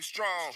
Be strong.